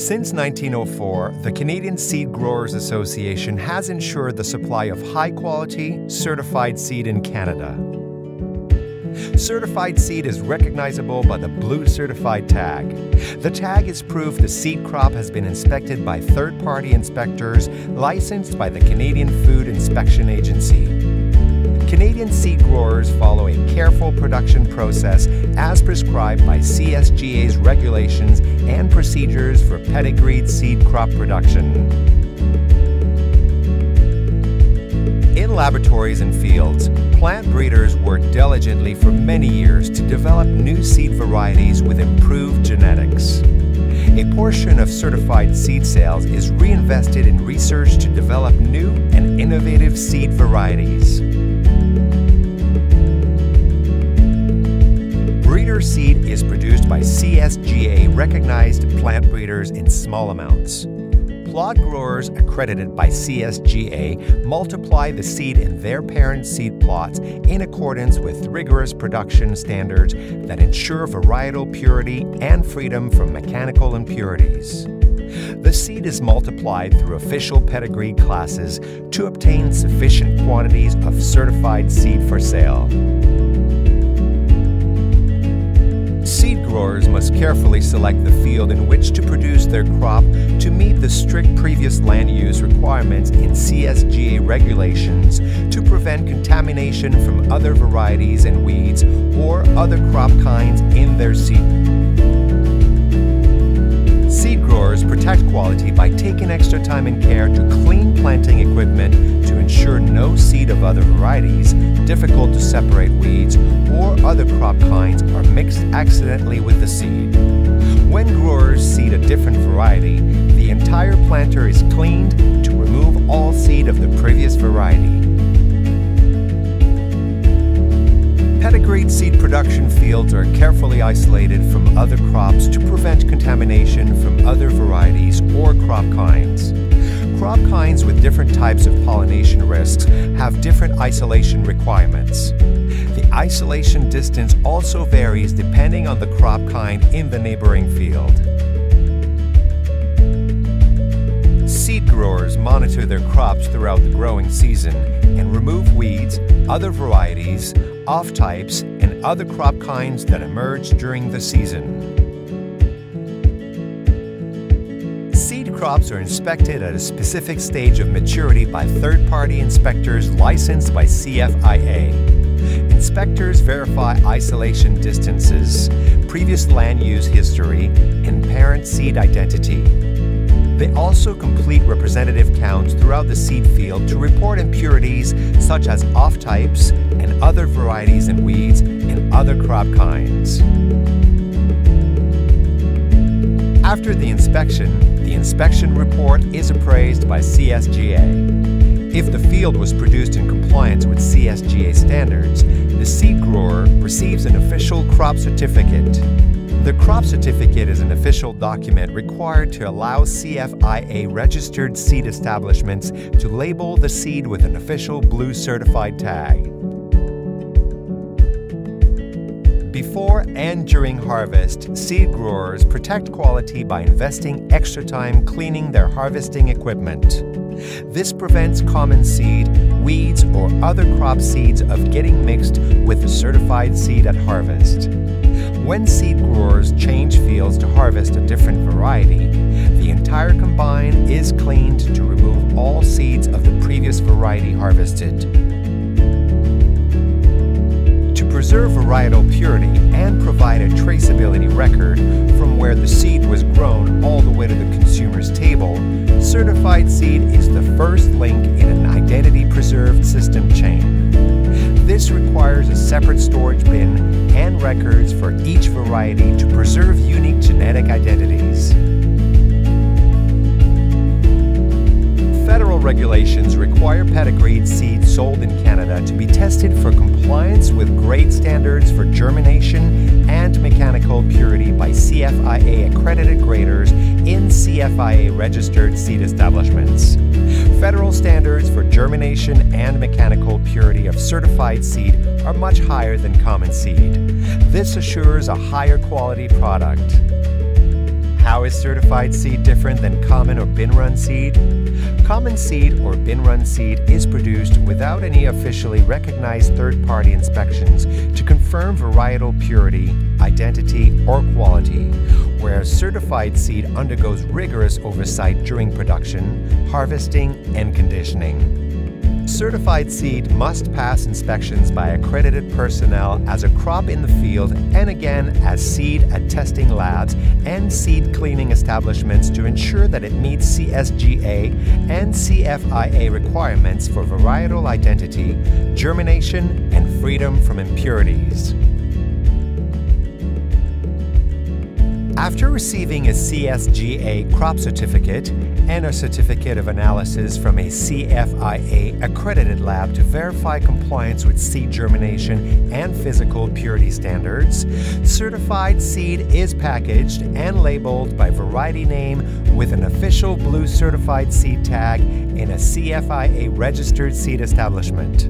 Since 1904, the Canadian Seed Growers Association has ensured the supply of high quality, certified seed in Canada. Certified seed is recognizable by the blue certified tag. The tag is proof the seed crop has been inspected by third party inspectors licensed by the Canadian Food Inspection Agency. Canadian seed growers follow a careful production process as prescribed by CSGA's regulations and procedures for pedigreed seed crop production. In laboratories and fields, plant breeders work diligently for many years to develop new seed varieties with improved genetics. A portion of certified seed sales is reinvested in research to develop new and innovative seed varieties. Breeder seed is produced by CSGA recognized plant breeders in small amounts. Plot growers accredited by CSGA multiply the seed in their parent seed plots in accordance with rigorous production standards that ensure varietal purity and freedom from mechanical impurities. The seed is multiplied through official pedigree classes to obtain sufficient quantities of certified seed for sale. Growers must carefully select the field in which to produce their crop to meet the strict previous land use requirements in CSGA regulations to prevent contamination from other varieties and weeds or other crop kinds in their seed. Seed growers protect quality by taking extra time and care to clean planting equipment to ensure no seed of other varieties, difficult to separate weeds, or other crop kinds are mixed accidentally with the seed. When growers seed a different variety, the entire planter is cleaned to remove all seed of the previous variety. Pedigreed seed production fields are carefully isolated from other crops to prevent contamination from other varieties or crop kinds. Crop kinds with different types of pollination risks have different isolation requirements. The isolation distance also varies depending on the crop kind in the neighboring field. Seed growers monitor their crops throughout the growing season and remove weeds, other varieties, off types, and other crop kinds that emerge during the season. Crops are inspected at a specific stage of maturity by third party inspectors licensed by CFIA. Inspectors verify isolation distances, previous land use history, and parent seed identity. They also complete representative counts throughout the seed field to report impurities such as off types and other varieties and weeds and other crop kinds. After the inspection, the inspection report is appraised by CSGA. If the field was produced in compliance with CSGA standards, the seed grower receives an official crop certificate. The crop certificate is an official document required to allow CFIA registered seed establishments to label the seed with an official blue certified tag. And during harvest, seed growers protect quality by investing extra time cleaning their harvesting equipment. This prevents common seed, weeds, or other crop seeds of getting mixed with the certified seed at harvest. When seed growers change fields to harvest a different variety, the entire combine is cleaned to remove all seeds of the previous variety harvested. Preserve varietal purity and provide a traceability record from where the seed was grown all the way to the consumer's table, certified seed is the first link in an identity preserved system chain. This requires a separate storage bin and records for each variety to preserve unique genetic identities. Regulations require pedigreed seed sold in Canada to be tested for compliance with grade standards for germination and mechanical purity by CFIA accredited graders in CFIA registered seed establishments. Federal standards for germination and mechanical purity of certified seed are much higher than common seed. This assures a higher quality product. How is certified seed different than common or bin run seed? Common seed or bin run seed is produced without any officially recognized third party inspections to confirm varietal purity, identity, or quality, whereas certified seed undergoes rigorous oversight during production, harvesting, and conditioning. Certified seed must pass inspections by accredited personnel as a crop in the field and again as seed at testing labs and seed cleaning establishments to ensure that it meets CSGA and CFIA requirements for varietal identity, germination, and freedom from impurities. After receiving a CSGA crop certificate and a certificate of analysis from a CFIA accredited lab to verify compliance with seed germination and physical purity standards, certified seed is packaged and labeled by variety name with an official blue certified seed tag in a CFIA registered seed establishment.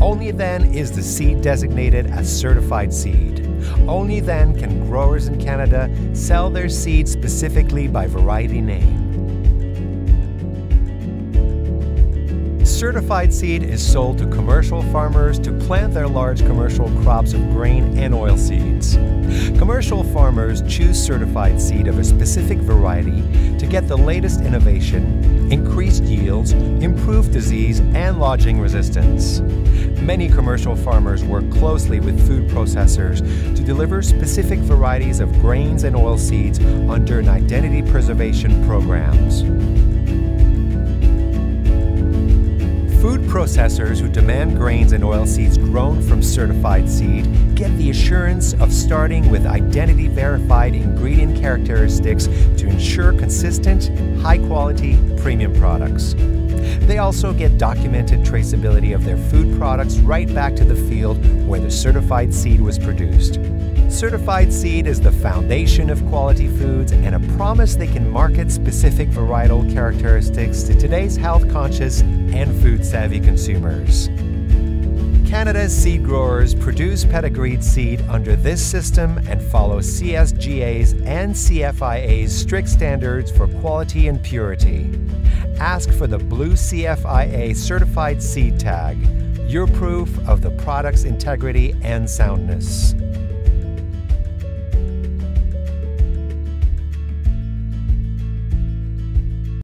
Only then is the seed designated as certified seed. Only then can growers in Canada sell their seed specifically by variety name. Certified seed is sold to commercial farmers to plant their large commercial crops of grain and oilseeds. Commercial farmers choose certified seed of a specific variety to get the latest innovation, increased yields, improved disease, and lodging resistance. Many commercial farmers work closely with food processors to deliver specific varieties of grains and oilseeds under an identity preservation programs. Processors who demand grains and oilseeds grown from certified seed get the assurance of starting with identity verified ingredient characteristics to ensure consistent, high quality, premium products. They also get documented traceability of their food products right back to the field where the certified seed was produced. Certified seed is the foundation of quality foods and a promise they can market specific varietal characteristics to today's health conscious and food savvy consumers. Canada's seed growers produce pedigreed seed under this system and follow CSGA's and CFIA's strict standards for quality and purity. Ask for the blue CFIA certified seed tag, your proof of the product's integrity and soundness.